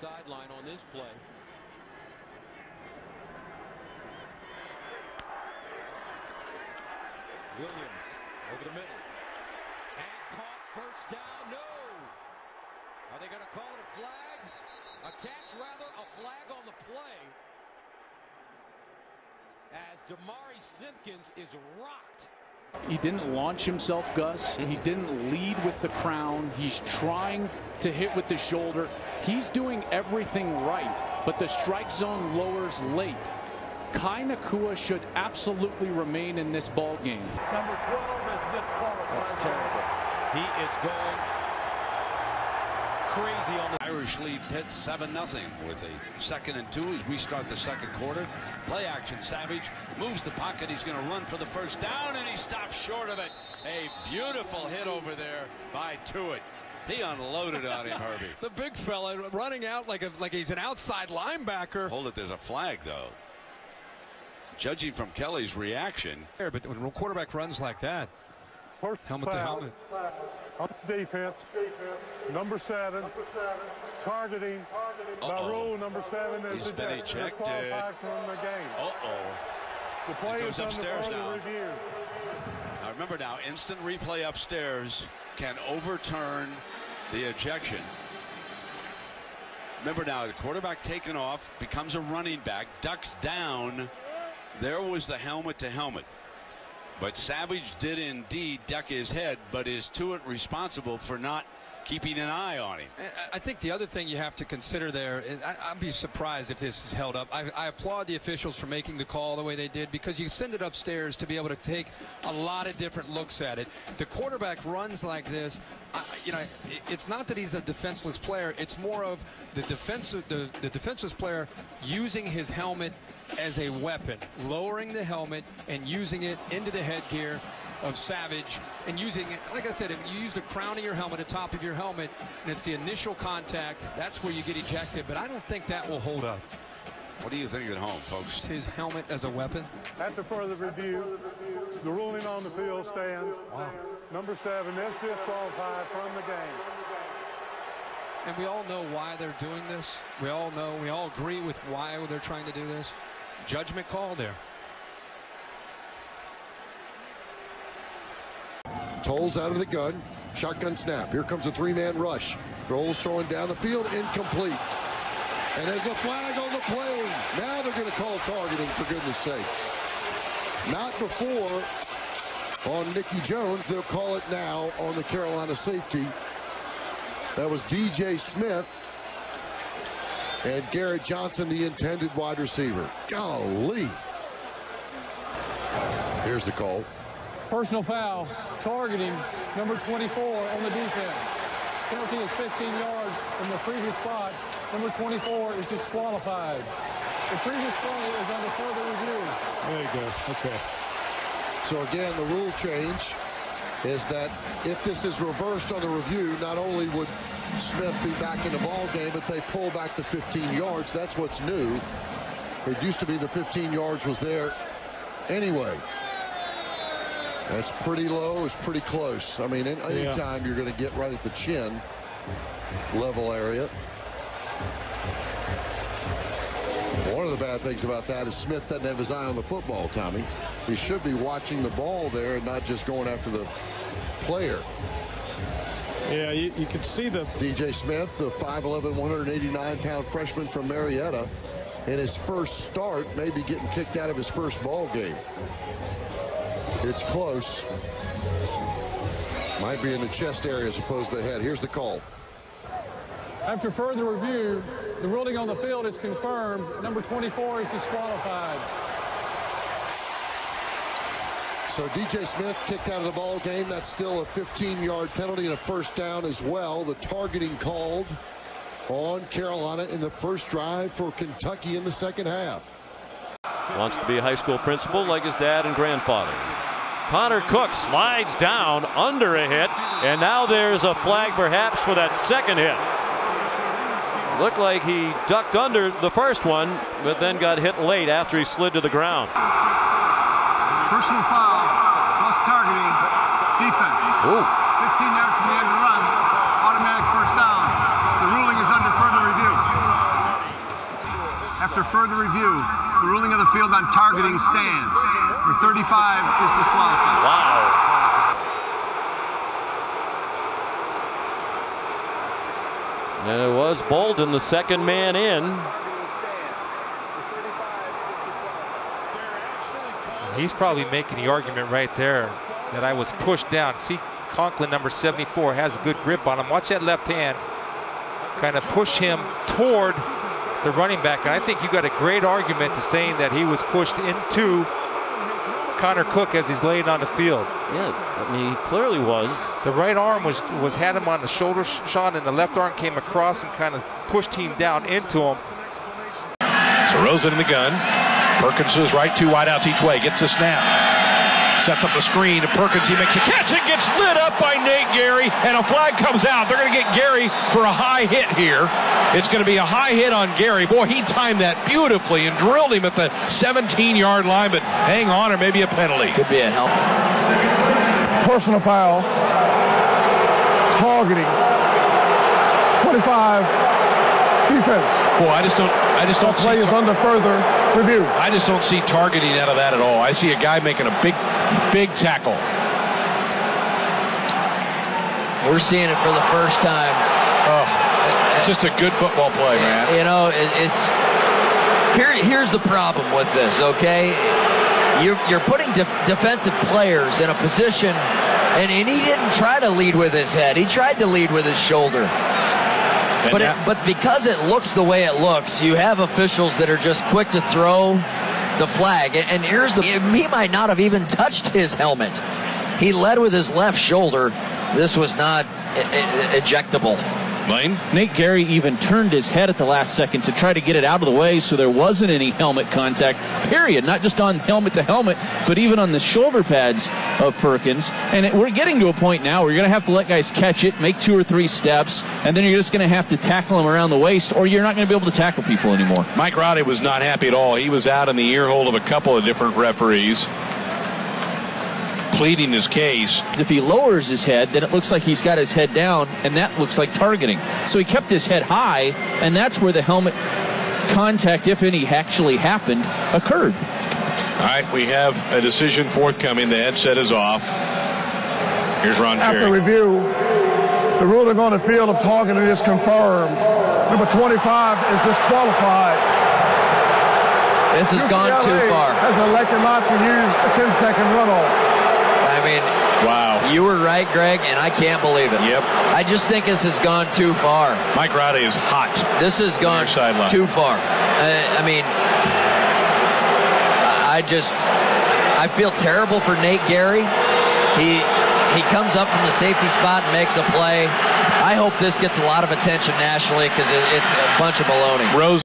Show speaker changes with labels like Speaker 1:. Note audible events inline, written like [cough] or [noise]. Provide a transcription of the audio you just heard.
Speaker 1: sideline on this play. Williams over the middle. And caught first down. No. Are they going to call it a flag? A catch, rather, a flag on the play. As Damari Simpkins is rocked.
Speaker 2: He didn't launch himself, Gus. He mm-hmm. didn't lead with the crown. He's trying to hit with the shoulder. He's doing everything right, but the strike zone lowers late. Kai Nacua should absolutely remain in this ball game.
Speaker 3: Number 12 is disqualified.
Speaker 2: That's terrible.
Speaker 1: He is going crazy on the
Speaker 4: Irish lead Pitt 7 0 with a second and two as we start the second quarter. Play action. Savage moves the pocket. He's going to run for the first down and he stops short of it. A beautiful hit over there by Tuitt. He unloaded on him, Herbie. [laughs]
Speaker 5: the big fella running out like a like he's an outside linebacker.
Speaker 4: Hold it. There's a flag though. Judging from Kelly's reaction.
Speaker 5: But when a quarterback runs like that,
Speaker 3: First
Speaker 5: helmet to helmet.
Speaker 3: On defense. Number seven. Targeting.
Speaker 4: Uh-oh.
Speaker 3: number seven is
Speaker 4: He's been
Speaker 3: eject-
Speaker 4: ejected.
Speaker 3: from the game.
Speaker 4: Uh-oh.
Speaker 3: The play
Speaker 4: He
Speaker 3: is
Speaker 4: goes upstairs now.
Speaker 3: review.
Speaker 4: Now remember now, instant replay upstairs can overturn the ejection. Remember now, the quarterback taken off, becomes a running back, ducks down. There was the helmet to helmet. But Savage did indeed duck his head, but is Tuitt responsible for not keeping an eye on him?
Speaker 5: I- think the other thing you have to consider there is I, I'd be surprised if this is held up. I, I applaud the officials for making the call the way they did because you send it upstairs to be able to take a lot of different looks at it. The quarterback runs like this. I, you know, it's not that he's a defenseless player. It's more of the defensive, the, the defenseless player using his helmet as a weapon, lowering the helmet and using it into the headgear of Savage and using it, like I said, if you use the crown of your helmet, the top of your helmet, and it's the initial contact, that's where you get ejected. But I don't think that will hold up.
Speaker 4: What do you think at home, folks?
Speaker 5: His helmet as a weapon.
Speaker 3: After further review, the ruling on the field stands. Wow. Number seven is disqualified from the game.
Speaker 5: And we all know why they're doing this. We all know, we all agree with why they're trying to do this. Judgment call there.
Speaker 6: Towles out of the gun. Shotgun snap. Here comes a three-man rush. Towles throwing down the field. Incomplete. And there's a flag on the play. Now they're going to call targeting, for goodness sakes. Not before on Nicky Jones. They'll call it now on the Carolina safety. That was DJ Smith. And Garrett Johnson, the intended wide receiver. Golly. Here's the call.
Speaker 7: Personal foul, targeting number 24 on the defense. Penalty is 15 yards from the previous spot. Number 24 is disqualified. The previous play is under further review.
Speaker 3: There you go. Okay.
Speaker 6: So again, the rule change is that if this is reversed on the review, not only would Smith be back in the ball game, but they pull back the 15 yards. That's what's new. It used to be the 15 yards was there anyway. That's pretty low. It's pretty close. I mean, any
Speaker 3: Yeah.
Speaker 6: time you're going to get right at the chin level area. One of the bad things about that is Smith doesn't have his eye on the football, Tommy. He should be watching the ball there and not just going after the player.
Speaker 3: Yeah, you, you can see the
Speaker 6: DJ Smith, the 5'11", 189-pound freshman from Marietta, in his first start, maybe getting kicked out of his first ball game. It's close. Might be in the chest area as opposed to the head. Here's the call.
Speaker 7: After further review, the ruling on the field is confirmed. Number 24 is disqualified.
Speaker 6: So DJ Smith kicked out of the ball game. That's still a 15-yard penalty and a first down as well. The targeting called on Carolina in the first drive for Kentucky in the second half.
Speaker 8: Wants to be a high school principal like his dad and grandfather. Connor Cook slides down under a hit, and now there's a flag perhaps for that second hit. Looked like he ducked under the first one, but then got hit late after he slid to the ground.
Speaker 7: Personal foul, plus targeting, defense.
Speaker 8: Ooh.
Speaker 7: 15 yards from the end of the run, automatic first down. The ruling is under further review.
Speaker 9: After further review, the ruling of the field on targeting stands. Number 35 is disqualified.
Speaker 8: Wow. And it was Bolden, the second man in.
Speaker 10: He's probably making the argument right there that I was pushed down. See, Conklin, number 74, has a good grip on him. Watch that left hand kind of push him toward the running back. And I think you got a great argument to saying that he was pushed into Connor Cook as he's laying on the field.
Speaker 8: Yeah, I mean, he clearly was.
Speaker 10: The right arm was was had him on the shoulder Sean, and the left arm came across and kind of pushed him down into him.
Speaker 11: So Rosen in the gun. Perkins to his right, two wideouts each way. Gets the snap. Sets up the screen to Perkins. He makes a catch and gets lit up by Nate Gerry, And a flag comes out. They're going to get Gerry for a high hit here. It's going to be a high hit on Gerry. Boy, he timed that beautifully and drilled him at the 17 yard line. But hang on, or maybe a penalty.
Speaker 12: Could be a help.
Speaker 7: Personal foul. Targeting. 25. Defense.
Speaker 11: Boy, I just don't. I just don't
Speaker 7: play
Speaker 11: see.
Speaker 7: is under further review.
Speaker 11: I just don't see targeting out of that at all. I see a guy making a big, big tackle.
Speaker 12: We're seeing it for the first time.
Speaker 11: Oh, it's just a good football play, man.
Speaker 12: You know, it, it's here. Here's the problem with this. Okay, you're you're putting de- defensive players in a position, and, and he didn't try to lead with his head. He tried to lead with his shoulder. But, it, but because it looks the way it looks, you have officials that are just quick to throw the flag. And, here's the he might not have even touched his helmet. He led with his left shoulder. This was not ejectable.
Speaker 11: Lane?
Speaker 13: Nate Gerry even turned his head at the last second to try to get it out of the way so there wasn't any helmet contact, period. Not just on helmet to helmet, but even on the shoulder pads of Perkins. And it, we're getting to a point now where you're going to have to let guys catch it, make two or three steps, and then you're just going to have to tackle them around the waist, or you're not going to be able to tackle people anymore.
Speaker 11: Mike Riley was not happy at all. He was out in the ear hole of a couple of different referees, pleading his case.
Speaker 13: If he lowers his head, then it looks like he's got his head down, and that looks like targeting. So he kept his head high, and that's where the helmet contact, if any, actually happened, occurred.
Speaker 11: All right, we have a decision forthcoming. The headset is off. Here's Ron
Speaker 7: After
Speaker 11: Cherry.
Speaker 7: review, the ruling on the field of targeting is confirmed. Number 25 is disqualified.
Speaker 12: This has gone too far.
Speaker 7: Has elected not to use a 10 second runoff.
Speaker 12: I mean,
Speaker 11: wow.
Speaker 12: You were right, Greg, and I can't believe it.
Speaker 11: Yep.
Speaker 12: I just think this has gone too far.
Speaker 11: Mike Riley is hot.
Speaker 12: This has gone too far. Uh, I mean, I I just I feel terrible for Nate Gerry. He he comes up from the safety spot and makes a play. I hope this gets a lot of attention nationally because it, it's a bunch of baloney.
Speaker 11: Rose.